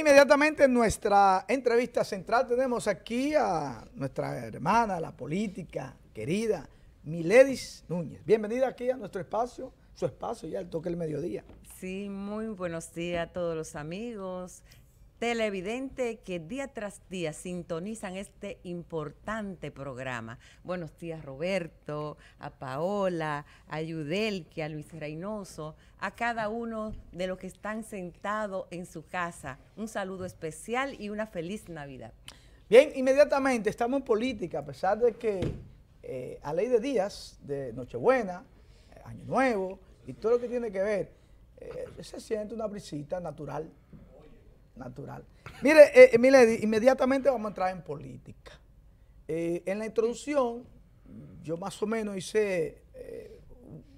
inmediatamente en nuestra entrevista central tenemos aquí a nuestra hermana, la política querida, Miledis Núñez. Bienvenida aquí a nuestro espacio, su espacio ya el toque del mediodía. Sí, muy buenos días a todos los amigos televidentes que día tras día sintonizan este importante programa. Buenos días Roberto, a Paola, a Yudelki, a Luis Reynoso, a cada uno de los que están sentados en su casa. Un saludo especial y una feliz Navidad. Bien, inmediatamente estamos en política, a pesar de que eh, a ley de días, de Nochebuena, eh, Año Nuevo y todo lo que tiene que ver, eh, se siente una brisita natural natural. Mire, eh, eh inmediatamente vamos a entrar en política. Eh, en la introducción, yo más o menos hice eh,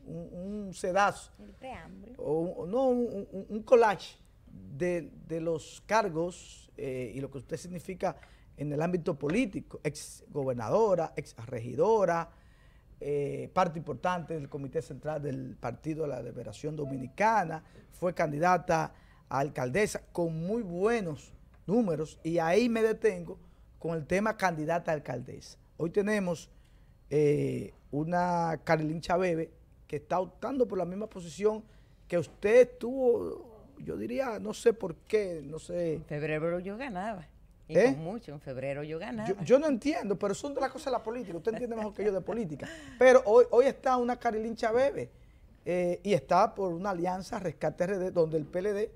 un, sedazo. El preámbulo. O, no, un, collage de, los cargos y lo que usted significa en el ámbito político. Ex gobernadora, ex regidora, parte importante del Comité Central del Partido de la Liberación Dominicana, fue candidata alcaldesa con muy buenos números y ahí me detengo con el tema candidata a alcaldesa. Hoy tenemos eh, una Carilín Chabebe que está optando por la misma posición que usted tuvo, yo diría, no sé por qué, no sé. En febrero yo ganaba. Y ¿Eh? con mucho, en febrero yo ganaba. Yo, no entiendo, pero son de las cosas de la política. Usted entiende mejor que yo de política. Pero hoy, hoy está una Carilín Chabebe eh, y está por una alianza Rescate RD, donde el PLD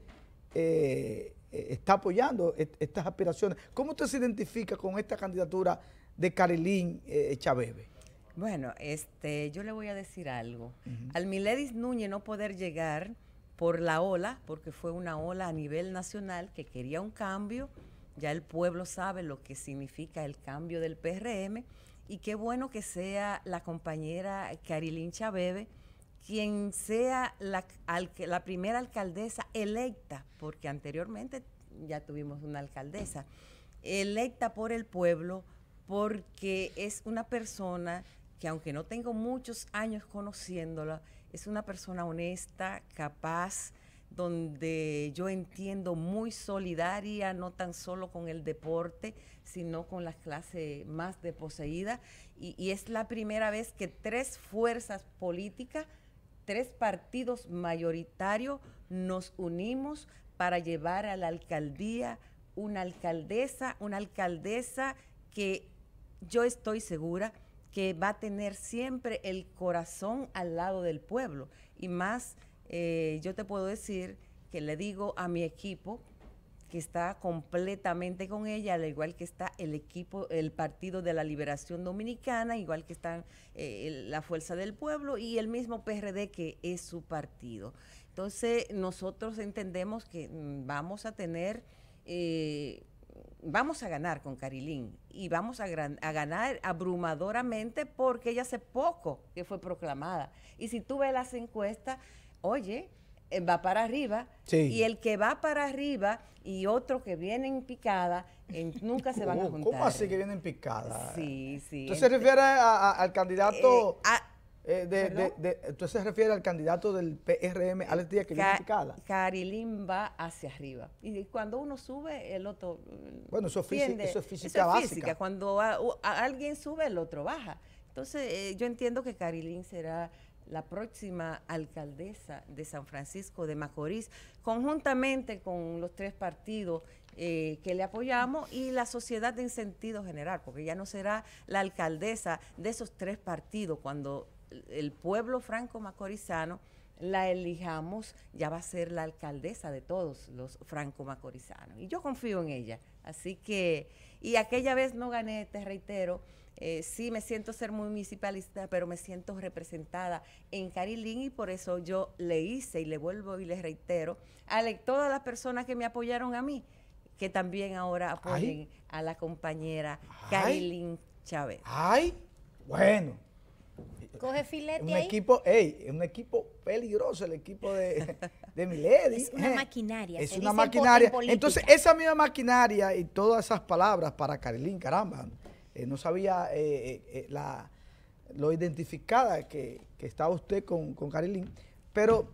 eh, eh, está apoyando estas aspiraciones. ¿Cómo usted se identifica con esta candidatura de Carilín eh, Chabebe? Bueno, este, yo le voy a decir algo. Al Miledis Núñez no poder llegar por la ola, porque fue una ola a nivel nacional que quería un cambio, ya el pueblo sabe lo que significa el cambio del PRM, y qué bueno que sea la compañera Carilín Chabebe, quien sea la, la primera alcaldesa electa, porque anteriormente ya tuvimos una alcaldesa, electa por el pueblo, porque es una persona que aunque no tengo muchos años conociéndola, es una persona honesta, capaz, donde yo entiendo muy solidaria, no tan solo con el deporte, sino con las clases más deposeídas. Y, y es la primera vez que tres fuerzas políticas tres partidos mayoritarios nos unimos para llevar a la alcaldía una alcaldesa, una alcaldesa que yo estoy segura que va a tener siempre el corazón al lado del pueblo. Y más, eh, yo te puedo decir que le digo a mi equipo, que está completamente con ella, al igual que está el equipo, el Partido de la Liberación Dominicana, igual que están eh, la Fuerza del Pueblo y el mismo PRD que es su partido. Entonces, nosotros entendemos que mm, vamos a tener, eh, vamos a ganar con Carilín y vamos a, a, ganar abrumadoramente porque ella hace poco que fue proclamada. Y si tú ves las encuestas, oye, va para arriba y el que va para arriba y otro que viene en picada nunca se van a juntar. ¿Cómo así que viene en picada? Sí, sí. ¿Usted se refiere al candidato? Eh, de, se refiere al candidato del PRM, Alex Díaz, que viene en picada. Carilín va hacia arriba. Y cuando uno sube, el otro. Bueno, eso, es física, eso es física básica. Cuando alguien sube, el otro baja. Entonces, eh, yo entiendo que Carilín será la próxima alcaldesa de San Francisco de Macorís, conjuntamente con los tres partidos eh, que le apoyamos y la sociedad en sentido general, porque ya no será la alcaldesa de esos tres partidos cuando el pueblo franco-macorizano la elijamos, ya va a ser la alcaldesa de todos los franco-macorizanos. Y yo confío en ella. Así que, y aquella vez no gané, te reitero, eh, sí me siento ser municipalista, pero me siento representada en Carilín y por eso yo le hice y le vuelvo y le reitero a todas las personas que me apoyaron a mí, que también ahora apoyen a la compañera Carilín Chávez. ¡Ay! Bueno. Coge filete un equipo, ey, un equipo peligroso el equipo de, de Milady. Es una maquinaria. Es una maquinaria. Entonces, esa misma maquinaria y todas esas palabras para Carilín, caramba, eh, no sabía eh, eh, la, lo identificada que, estaba usted con, con Carilín, pero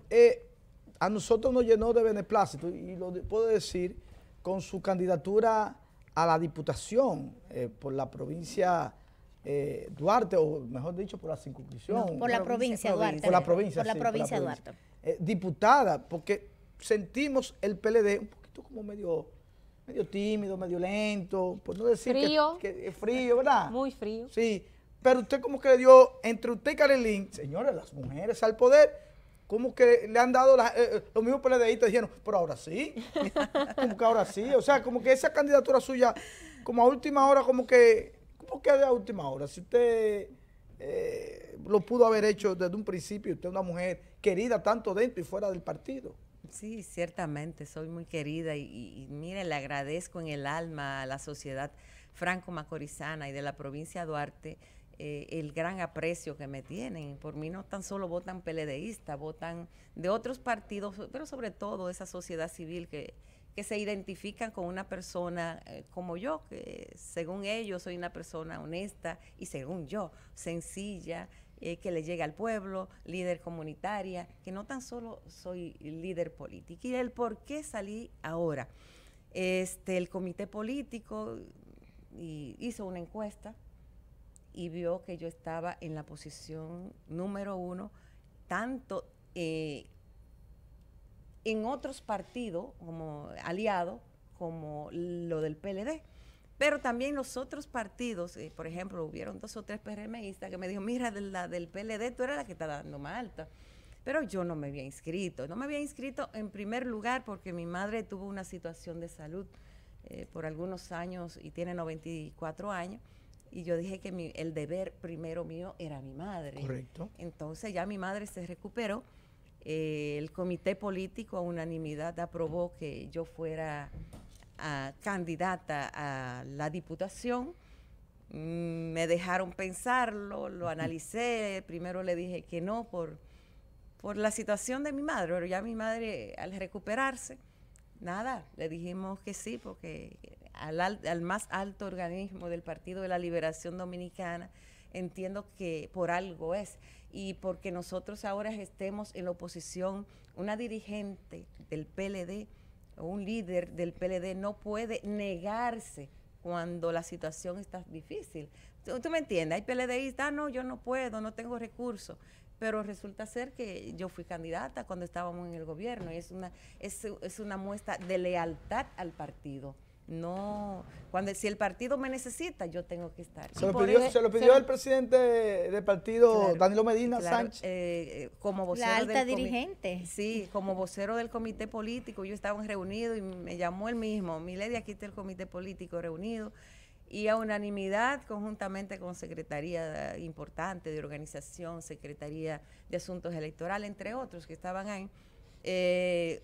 a nosotros nos llenó de beneplácito y lo puedo decir con su candidatura a la diputación por la provincia eh, Duarte, o mejor dicho, por la circunscripción. por la provincia, Duarte. Por la provincia, Por la sí, provincia Duarte. Eh, diputada, porque sentimos el PLD un poquito como medio medio tímido, medio lento, por no decir Frío. Que, es frío, ¿verdad? Muy frío. Sí, pero usted como que le dio, entre usted y Carolín, señores, las mujeres al poder, como que le han dado, las- eh, eh, los mismos PLDistas dijeron, pero ahora sí, como que ahora sí, o sea, como que esa candidatura suya, como a última hora, como que, ¿cómo que a última hora? Si usted eh, lo pudo haber hecho desde un principio, usted es una mujer querida tanto dentro y fuera del partido. Sí, ciertamente, soy muy querida y, y, y mire, le agradezco en el alma a la sociedad franco-macorizana y de la provincia de Duarte eh, el gran aprecio que me tienen. Por mí no tan solo votan PLDistas, votan de otros partidos, pero sobre todo esa sociedad civil que, que se identifican con una persona eh, como yo, que según ellos soy una persona honesta y según yo, sencilla, eh, que le llega al pueblo, líder comunitaria, que no tan solo soy líder político. Y el por qué salí ahora. Este, el comité político hizo una encuesta y vio que yo estaba en la posición número uno, tanto eh, en otros partidos como aliados como lo del PLD. Pero también los otros partidos, eh, por ejemplo, hubieron dos o tres PRMistas que me dijo, mira, de la del PLD tú eres la que está dando más alta. Pero yo no me había inscrito. No me había inscrito en primer lugar porque mi madre tuvo una situación de salud eh, por algunos años y tiene 94 años. Y yo dije que mi- el deber primero mío era mi madre. Correcto. Entonces ya mi madre se recuperó. eh, el comité político a unanimidad aprobó que yo fuera ah, candidata a la diputación. Mm, me dejaron pensarlo, lo analicé. Primero le dije que no por, por la situación de mi madre, pero ya mi madre al recuperarse, nada, le dijimos que sí, porque al- al más alto organismo del Partido de la Liberación Dominicana entiendo que por algo es y porque nosotros ahora estemos en la oposición, una dirigente del PLD un líder del PLD no puede negarse cuando la situación está difícil. ¿Tú, tú me entiendes? Hay PLDistas, ah, no, yo no puedo, no tengo recursos. Pero resulta ser que yo fui candidata cuando estábamos en el gobierno y es una, es, es una muestra de lealtad al partido. No, cuando si el partido me necesita, yo tengo que estar. Se lo pidió, eso- se lo pidió se- el presidente del partido, Claro, Danilo Medina claro, Sánchez. eh, como vocero La alta del dirigente. Sí, como vocero del comité político, yo estaba reunido y me llamó él mismo, Milady, aquí está el comité político reunido, y a unanimidad, conjuntamente con Secretaría importante de Organización, Secretaría de Asuntos Electorales, entre otros que estaban ahí, eh,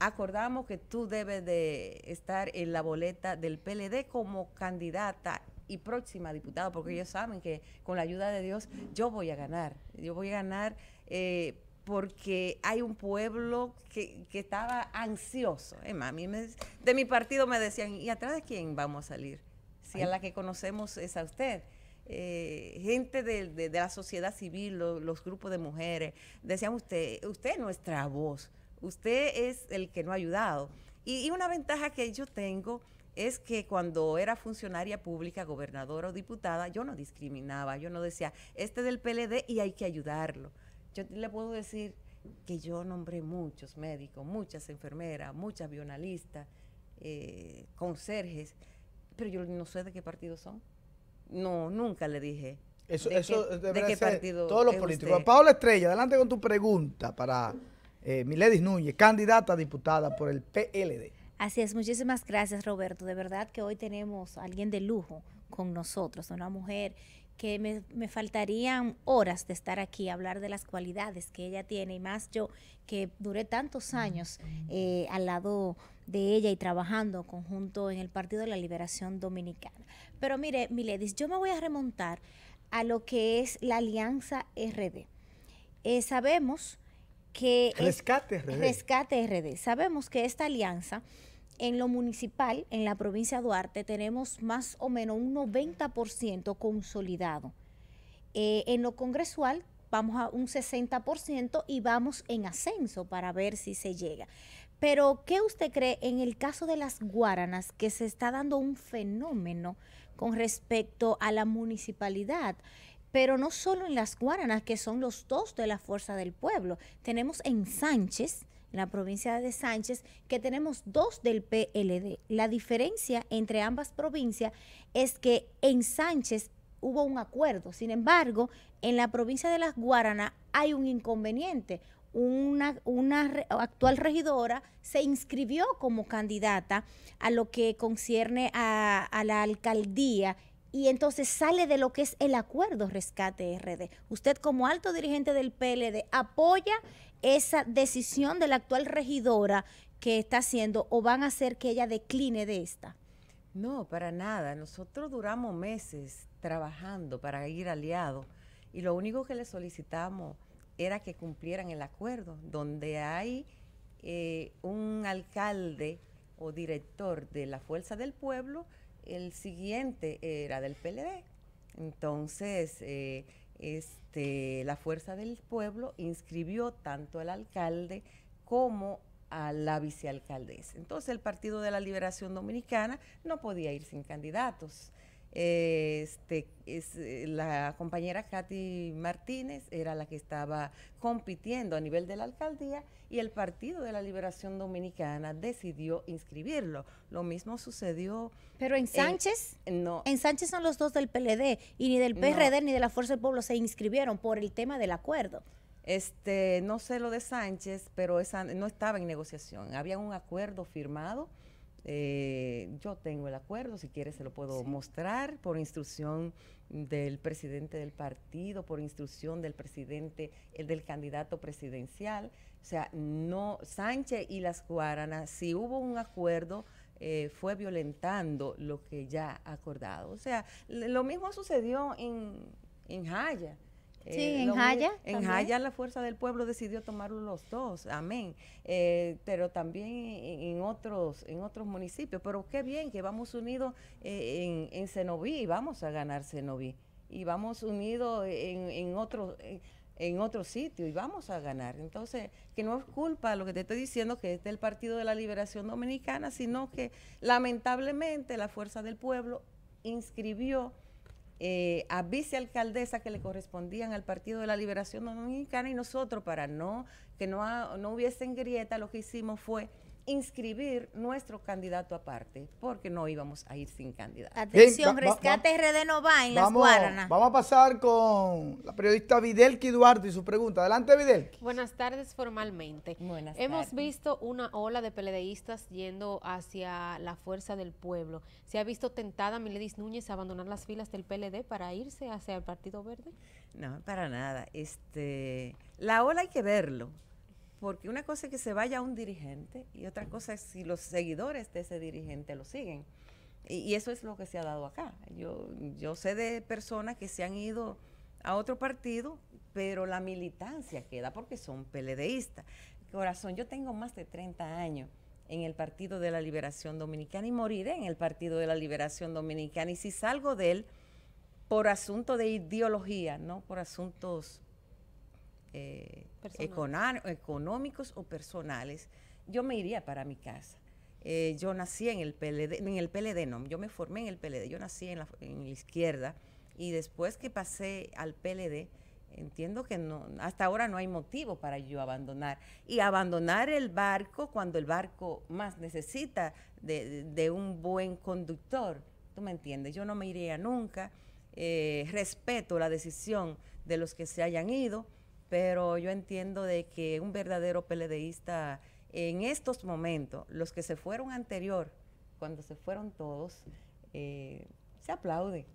acordamos que tú debes de estar en la boleta del PLD como candidata y próxima diputada, porque ellos saben que con la ayuda de Dios yo voy a ganar. Yo voy a ganar eh, porque hay un pueblo que, que estaba ansioso. A mí me- de mi partido me decían, ¿y atrás de quién vamos a salir? Si a la que conocemos es a usted. Eh, gente de, de- de la sociedad civil, lo- los grupos de mujeres, decían usted, usted es nuestra voz, usted es el que no ha ayudado. Y, y una ventaja que yo tengo es que cuando era funcionaria pública, gobernadora o diputada, yo no discriminaba, yo no decía, este es del PLD y hay que ayudarlo. Yo le puedo decir que yo nombré muchos médicos, muchas enfermeras, muchas bionalistas, eh, conserjes, pero yo no sé de qué partido son. No, nunca le dije. Eso, de eso qué- de qué ser partido todos los políticos. usted. Paola Estrella, adelante con tu pregunta para eh, Miledis Núñez, candidata a diputada por el PLD. Así es, muchísimas gracias Roberto. De verdad que hoy tenemos a alguien de lujo con nosotros, una mujer que me, me faltarían horas de estar aquí, hablar de las cualidades que ella tiene y más yo que duré tantos años eh, al lado de ella y trabajando conjunto en el Partido de la Liberación Dominicana. Pero mire, Miledis, yo me voy a remontar a lo que es la Alianza RD. Eh, sabemos que... Rescate RD. Rescate RD. Sabemos que esta alianza en lo municipal, en la provincia de Duarte, tenemos más o menos un 90% consolidado. Eh, en lo congresual vamos a un 60% y vamos en ascenso para ver si se llega. Pero, ¿qué usted cree en el caso de las guaranas que se está dando un fenómeno con respecto a la municipalidad? Pero no solo en las guaranas, que son los dos de la Fuerza del Pueblo. Tenemos en Sánchez, en la provincia de Sánchez, que tenemos dos del PLD. La diferencia entre ambas provincias es que en Sánchez hubo un acuerdo. Sin embargo, en la provincia de las Guaranas hay un inconveniente una, una actual regidora se inscribió como candidata a lo que concierne a, la alcaldía y entonces sale de lo que es el acuerdo Rescate RD. Usted como alto dirigente del PLD apoya esa decisión de la actual regidora que está haciendo o van a hacer que ella decline de esta. No, para nada. Nosotros duramos meses trabajando para ir aliados y lo único que le solicitamos era que cumplieran el acuerdo, donde hay eh, un alcalde o director de la Fuerza del Pueblo, el siguiente era del PLD. Entonces, eh, este, la Fuerza del Pueblo inscribió tanto al alcalde como a la vicealcaldesa. Entonces, el Partido de la Liberación Dominicana no podía ir sin candidatos este, es, eh, la compañera Katy Martínez era la que estaba compitiendo a nivel de la alcaldía y el Partido de la Liberación Dominicana decidió inscribirlo. Lo mismo sucedió. Pero en Sánchez, no. En Sánchez son los dos del PLD y ni del PRD ni de la Fuerza del Pueblo se inscribieron por el tema del acuerdo. Este, no sé lo de Sánchez, pero esa no estaba en negociación. Había un acuerdo firmado eh, yo tengo el acuerdo, si quieres se lo puedo mostrar por instrucción del presidente del partido, por instrucción del presidente, el del candidato presidencial. O sea, no, Sánchez y las Guaranas, si hubo un acuerdo, eh, fue violentando lo que ya acordado. O sea, lo mismo sucedió en, en Jaya. Sí, eh, en Jaya. En Jaya la Fuerza del Pueblo decidió tomarlo los dos, amén. Eh, pero también en, otros en otros municipios. Pero qué bien que vamos unidos eh, en, en Cenoví y vamos a ganar Cenoví. Y vamos unidos en, en otros... en otro sitio y vamos a ganar. Entonces, que no es culpa lo que te estoy diciendo que es del Partido de la Liberación Dominicana, sino que lamentablemente la Fuerza del Pueblo inscribió eh, a vicealcaldesa que le correspondían al Partido de la Liberación Dominicana y nosotros para no que no, no hubiesen grieta lo que hicimos fue inscribir nuestro candidato aparte, porque no íbamos a ir sin candidato. Atención, Rescate RD no va en las Guaranas. Vamos a pasar con la periodista Videlki Duarte y su pregunta. Adelante, Videlki. Buenas tardes formalmente. Buenas Hemos visto una ola de peledeístas yendo hacia la fuerza del pueblo. ¿Se ha visto tentada Miledis Núñez a abandonar las filas del PLD para irse hacia el Partido Verde? No, para nada. Este, la ola hay que verlo porque una cosa es que se vaya un dirigente y otra cosa es si los seguidores de ese dirigente lo siguen. Y, eso es lo que se ha dado acá. Yo, yo sé de personas que se han ido a otro partido, pero la militancia queda porque son peledeístas. Corazón, yo tengo más de 30 años en el Partido de la Liberación Dominicana y moriré en el Partido de la Liberación Dominicana. Y si salgo de él por asunto de ideología, no por asuntos eh, económicos o personales, yo me iría para mi casa. Eh, yo nací en el PLD, en el PLD no, yo me formé en el PLD, yo nací en la, izquierda y después que pasé al PLD, entiendo que no, hasta ahora no hay motivo para yo abandonar. Y abandonar el barco cuando el barco más necesita de, un buen conductor, ¿tú me entiendes? Yo no me iría nunca, eh, respeto la decisión de los que se hayan ido, pero yo entiendo de que un verdadero peledeísta en estos momentos, los que se fueron anterior, cuando se fueron todos, eh, se aplaude.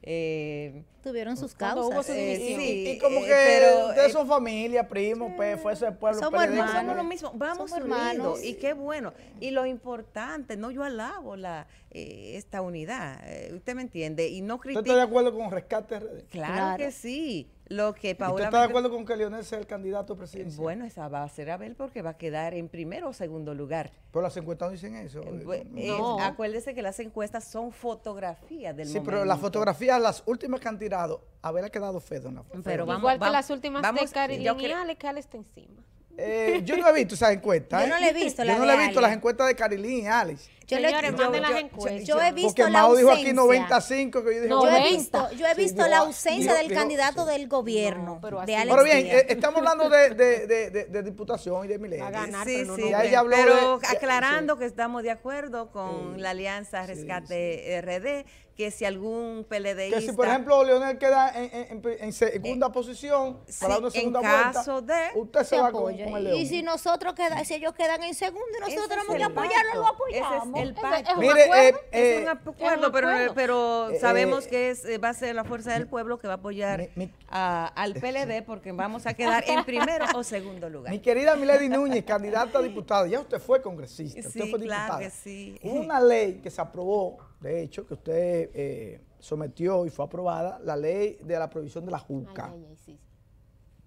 Eh, Tuvieron sus causas. Eh, sí, y como que pero, de su familia, primo, pues, fue ese pueblo. Somos hermanos. Somos lo mismo, vamos unidos. Y qué bueno. Y lo importante, no yo alabo la, esta unidad, usted me entiende. Y no critico. ¿Usted está de acuerdo con Rescate Claro, que sí. Lo que ¿Y tú Paola... estás de acuerdo con que Leonel sea el candidato presidencial? Bueno, esa va a ser Abel porque va a quedar en primero o segundo lugar. Pero las encuestas no dicen eso. Eh, eh, pues, no. eh, No. acuérdese que las encuestas son fotografías del Sí, momento. pero las fotografías, las últimas que han tirado, Abel ha quedado feo en la foto. Pero vamos- Igual que las últimas vamos- de Carilín yo y cre- Ale, que Ale está encima. Eh, yo no he visto esas encuestas. Yo no le he visto Yo la no de le he visto las encuestas de Carilín y Alex. Yo le- Señores, yo- manden las yo- encuestas. yo he visto Porque la Mao dijo aquí ausencia. 95, que yo dije... No, Yo he 90. visto, yo he Sí, visto dijo, la ah, ausencia dijo- del dijo, candidato sí. del gobierno, No, pero de Alex. Ahora bien, Díaz. eh, estamos hablando de, de, de, de- de diputación y de milenio. A ganar, Sí, pero no sí, Ya habló pero de- ya- aclarando que estamos de acuerdo con Sí. la Alianza Sí, Rescate RD, que si algún PLDista... Que si, por ejemplo, Leonel queda en, en- en- en segunda posición para sí, una en segunda caso vuelta, de- usted se, se va con, apoya. con el León. Y si nosotros quedan, si ellos quedan en segundo y nosotros tenemos que apoyarlo, lo pacto. Ese es apoyamos. El pacto. es un Mire, acuerdo. eh, Es un acuerdo, pero, acuerdo. pero Eh, sabemos eh, que es, eh, va a ser la fuerza del pueblo que va a apoyar Mi- mi- a- al PLD porque vamos a quedar en primero o segundo lugar. Mi querida Milady Núñez, candidata a diputada, ya usted fue congresista, usted Sí, fue claro diputada. que sí. Hubo una ley que se aprobó, de hecho, que usted eh, sometió y fue aprobada, la ley de la prohibición de la Ay, juca. ay, ay, sí.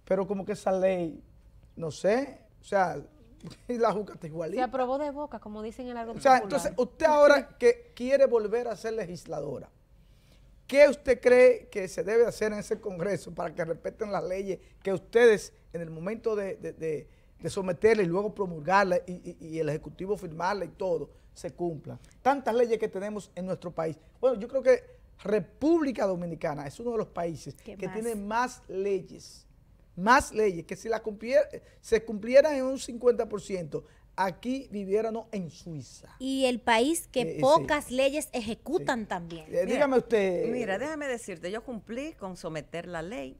Pero como que esa ley, no sé, o sea, la juca está Se igualita. aprobó de boca, como dicen en el algo O sea, popular. entonces usted ahora que quiere volver a ser legisladora, ¿qué usted cree que se debe hacer en ese Congreso para que respeten las leyes que ustedes en el momento de, de, de- de someterla y luego promulgarla y, y- y el Ejecutivo firmarla y todo, se cumplan? Tantas leyes que tenemos en nuestro país. Bueno, yo creo que República Dominicana es uno de los países ¿Qué que más? tiene más leyes, más leyes, que si la cumpliera, se cumplieran en un 50%, aquí viviéramos en Suiza. Y el país que Eh, sí. pocas leyes ejecutan también. Eh, dígame usted. Mira, déjame decirte, yo cumplí con someter la ley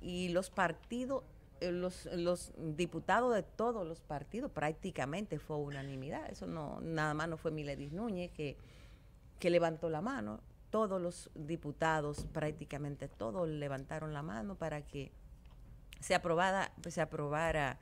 y los partidos, eh, los, los diputados de todos los partidos prácticamente fue unanimidad. Eso no, nada más no fue Miledis Núñez que, que levantó la mano. Todos los diputados, prácticamente todos, levantaron la mano para que se aprobara, pues, se aprobara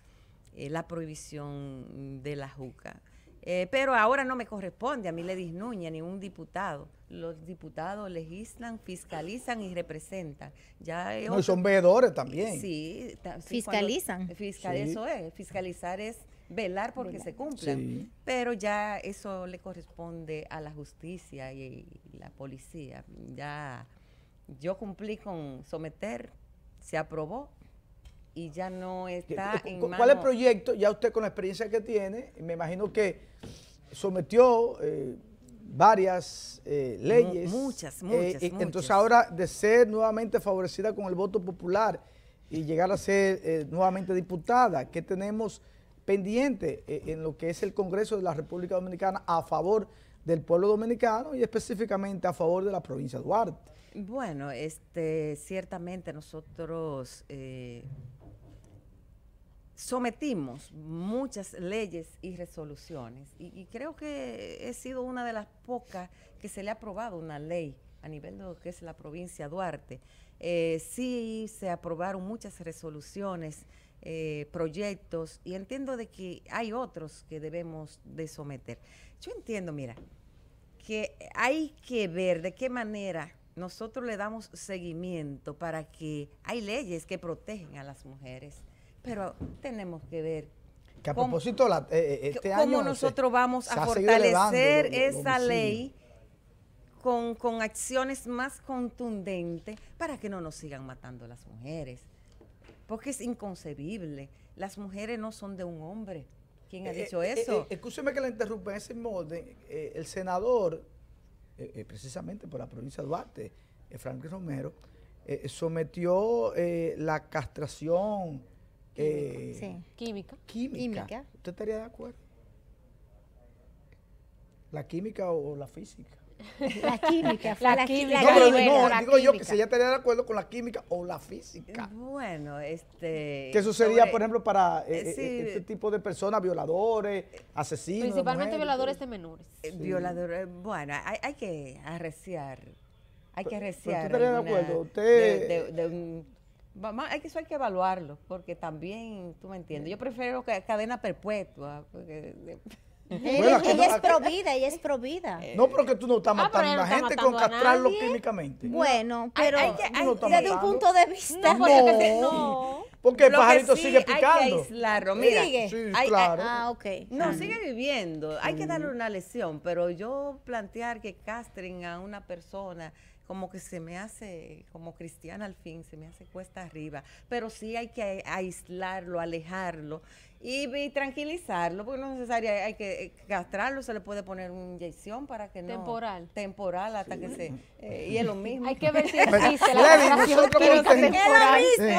eh, la prohibición de la juca. Eh, pero ahora no me corresponde a mí Ledis Núñez, ni un diputado. Los diputados legislan, fiscalizan y representan. Ya No, y son veedores también. Sí, ta- sí, Fiscalizan. cuando- fiscal- Sí. Eso es, fiscalizar es velar porque se cumplan. Sí. Pero ya eso le corresponde a la justicia y, la policía. Ya yo cumplí con someter, se aprobó y ya no está en ¿Cu- ¿Cuál es el proyecto? Ya usted con la experiencia que tiene, me imagino que sometió eh, varias eh, leyes. muchas, eh, muchas, y Entonces muchas. ahora de ser nuevamente favorecida con el voto popular y llegar a ser nuevamente diputada, ¿qué tenemos pendiente en lo que es el Congreso de la República Dominicana a favor del pueblo dominicano y específicamente a favor de la provincia de Duarte? Bueno, este, ciertamente nosotros sometimos muchas leyes y resoluciones y, creo que he sido una de las pocas que se le ha aprobado una ley a nivel de lo que es la provincia Duarte. Eh, sí se aprobaron muchas resoluciones, eh, proyectos y entiendo de que hay otros que debemos de someter. Yo entiendo, mira, que hay que ver de qué manera nosotros le damos seguimiento para que hay leyes que protegen a las mujeres, pero tenemos que ver Que a cómo- propósito, la- eh, eh, este cómo año se- nosotros vamos a elevando fortalecer lo- lo- los esa ley con, con acciones más contundentes para que no nos sigan matando las mujeres. Porque es inconcebible. Las mujeres no son de un hombre. ¿Quién ha Eh, dicho eh, eso? eh, escúcheme que la interrumpa en ese molde. eh, el senador, precisamente por la provincia de Duarte, Franklin Romero, sometió la castración eh, Sí. Química. química. Química. ¿Usted estaría de acuerdo? ¿La química o la física? La química. La química. No, pero química. no, la digo yo que si ella estaría de acuerdo con la química o la física. Bueno, este... Sería, sobre- por ejemplo, para eh, eh, sí. este tipo de personas, violadores, asesinos. Principalmente mujeres, violadores de menores. Eh, violador, bueno, hay, hay que arreciar, hay que arreciar. tú estarías de acuerdo, usted- de- de- de un- hay que, eso hay que evaluarlo, porque también, tú me entiendes, yo prefiero que cadena perpetua. Porque, de- Ella, aquí ella no- es provida, ella es provida. No, pero que tú no estás Ah, matando a no la gente con castrarlo químicamente. Bueno, pero hay que- hay- no desde un punto de vista. No, porque No. que- no. Porque el Lo pajarito sí sigue Hay que picando. aislarlo. Mira, Sigue. Sí, hay- hay- claro. Ah, ok. No, Ah. sigue viviendo. Hay que darle una lesión, pero yo plantear que castren a una persona como que se me hace, como cristiana al fin, se me hace cuesta arriba. Pero sí hay que aislarlo, alejarlo y, y tranquilizarlo, porque no es necesario, hay que eh, castrarlo, se le puede poner una inyección para que no... Temporal. Temporal, hasta que se... eh, y es lo mismo. Hay que ver si existe la Lady, castración temporal. Eh,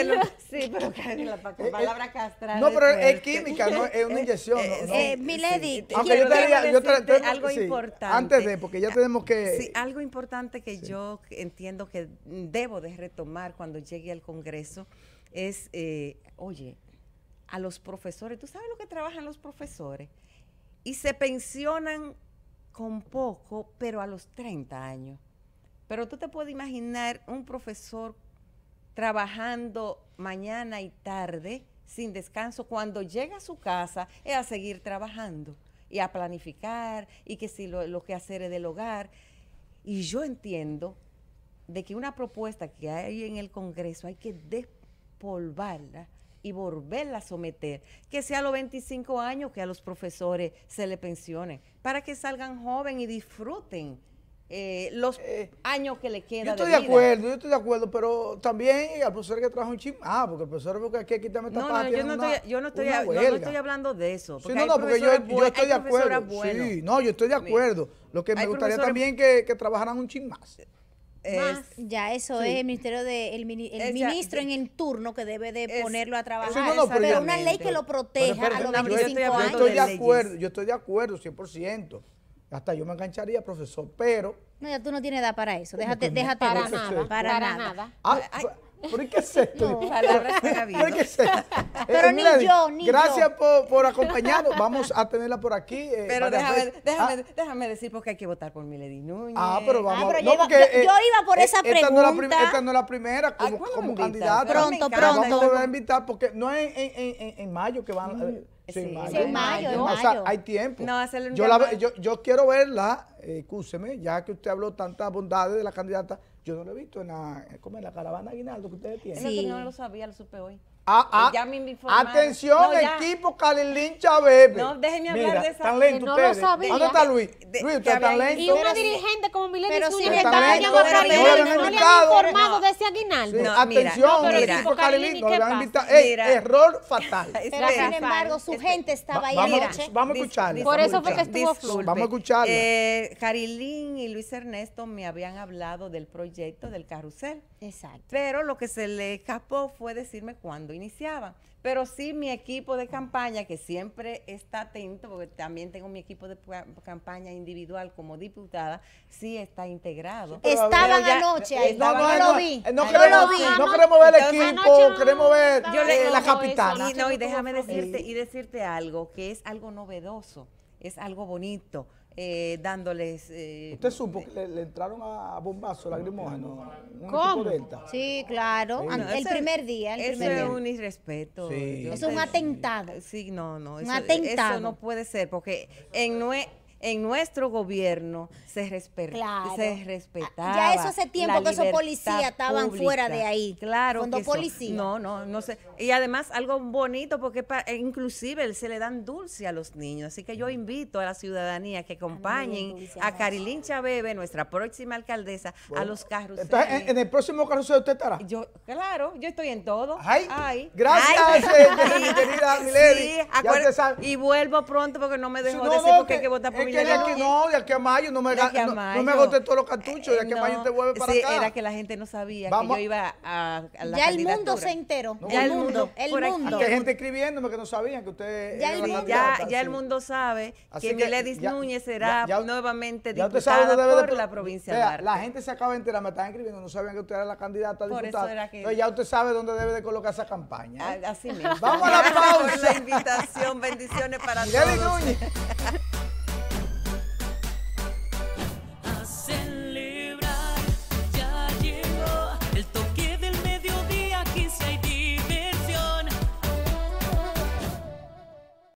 eh, lo- sí, pero que la Eh, palabra castrar. No, pero es química, no es una inyección. no, no. Eh, Milady, sí. Aunque yo te diría, yo te- algo sí, importante. Antes de, porque ya tenemos que. Sí, algo importante que yo entiendo que debo de retomar cuando llegue al Congreso es, eh, oye, a los profesores, ¿tú sabes lo que trabajan los profesores? Y se pensionan con poco, pero a los 30 años. Pero tú te puedes imaginar un profesor trabajando mañana y tarde sin descanso, cuando llega a su casa es a seguir trabajando y a planificar y que si lo, que hacer es del hogar. Y yo entiendo de que una propuesta que hay en el Congreso hay que despolvarla y volverla a someter, que sea a los 25 años que a los profesores se le pensionen, para que salgan jóvenes y disfruten eh, los Eh, años que le Yo queda estoy de vida. acuerdo, yo estoy de acuerdo, pero también al profesor que trabaja un chisme. Ah, porque el profesor porque aquí quítame esta No, no, parte, yo no, una- estoy, yo no, estoy, una no, no estoy hablando de eso. Sí, no, no, porque yo, yo estoy de acuerdo. Sí, no, yo estoy de acuerdo. Lo que me gustaría también que, que trabajaran un más. Es- Más. Ya eso Sí. es el ministerio de el, mini- el Es ya- ministro en el turno que debe de Es- ponerlo a trabajar. Sí, no, no, pero una ley que lo proteja Pero a los espérate, yo estoy 25 Yo estoy años. de acuerdo, yo estoy de acuerdo, 100%. Hasta yo me engancharía, profesor, pero... No, ya tú no tienes edad para eso. ¿Cómo Déjate, déjate Para nada, Para, para nada. nada. Ah. ¿Pero qué es esto? No. Palabras. ¿Pero qué es esto? Pero Eh, ni Milady, yo, ni Gracias yo. por, por acompañarnos. Vamos a tenerla por aquí. eh, Pero varias déjame, déjame, Ah, déjame decir porque hay que votar por Milady Núñez. Ah, pero vamos Ah, pero a yo porque, yo- yo iba por esa esta No es la prim- pregunta. esta no es la primera como, candidata. Pronto, pronto. Vamos a invitar porque no es en, en, en, en mayo que van. eh, Sí, en mayo. sí, en mayo, en O sea, mayo. hay tiempo. No, yo, la yo, yo quiero verla, eh, excúseme, ya que usted habló tantas bondades de la candidata, yo no la he visto en la, ¿cómo es? la caravana Aguinaldo que ustedes tienen. Sí. no lo sabía, lo supe hoy. Ah, ah, Ya me atención, No, ya. equipo Calilín Chávez. No, déjenme hablar Mira, de esa- lento no lo ustedes. sabía. ¿Dónde está Luis? De- Luis, usted está lento. Y una dirigente como Milady Pero le está apoyando a pero Carolina, no lo le han invitado. informado de ese aguinaldo. Sí, No, mira, atención, no, pero el equipo Calilín, no ¿qué le. Ey, Mira. error fatal. Pero sin embargo, su gente estaba ahí anoche. vamos a dis- Por eso fue que estuvo Disculpe. Vamos a escucharla. Eh, Carilín y Luis Ernesto me habían hablado del proyecto del carrusel. Exacto. Pero lo que se le escapó fue decirme cuándo iniciaba. Pero sí mi equipo de campaña, que siempre está atento, porque también tengo mi equipo de pa- campaña individual como diputada, sí está integrado. Estaban ya- anoche ahí. No, lo vi. No, queremos, lo vi. no queremos ver el equipo, queremos ver estaba Yo le- eh, la eso. Y, no, y déjame decirte, y decirte algo, que es algo novedoso, es algo bonito, eh, dándoles... eh, Usted supo que le, le entraron a bombazo lacrimógeno. Un ¿Cómo? Sí, claro. Sí. No, el eso- primer día. El Eso primer es día. un irrespeto. Sí. Yo Es un te- atentado. Sí, no, no. Un Eso, atentado. eso no puede ser, porque en, en nuestro gobierno se, respe- Claro. se respetaba. Ya eso hace tiempo que esos policías estaban pública. fuera de ahí. Claro. Cuando que eso- policía. No, no, no sé. Y además algo bonito, porque pa- e inclusive se le dan dulce a los niños. Así que yo invito a la ciudadanía que acompañen a. Carilín Chabebe, nuestra próxima alcaldesa, a los carros. Entonces, en, en el próximo carrusel usted estará. Yo, claro, yo estoy en todo. Ay, gracias, Ay. eh, mi querida Milady. Sí. Y vuelvo pronto porque no me no, decir no, porque hay que votar por mi que de aquí, no, de aquí a mayo no me, De aquí a no, no mayo. me agoté todos los cartuchos, de aquí a Eh, mayo te vuelve para sí, acá. era que la gente no sabía Vamos. que yo iba a, a la Ya el mundo se enteró. No, Ya el mundo. El mundo. Hay gente escribiéndome que no sabían que usted Ya el mundo. Ya, el mundo sabe Así que, que Miledis ya- Núñez será ya- ya- nuevamente Ya usted sabe diputada por de- la provincia de Duarte. La gente se acaba de enterar, me estaban escribiendo, no sabían que usted era la candidata a Por eso diputada. era que- Entonces ya usted sabe dónde debe de colocar esa campaña. ¿eh? A- Así mismo. Vamos a la Gracias por pausa. la invitación. Bendiciones para todos. Núñez.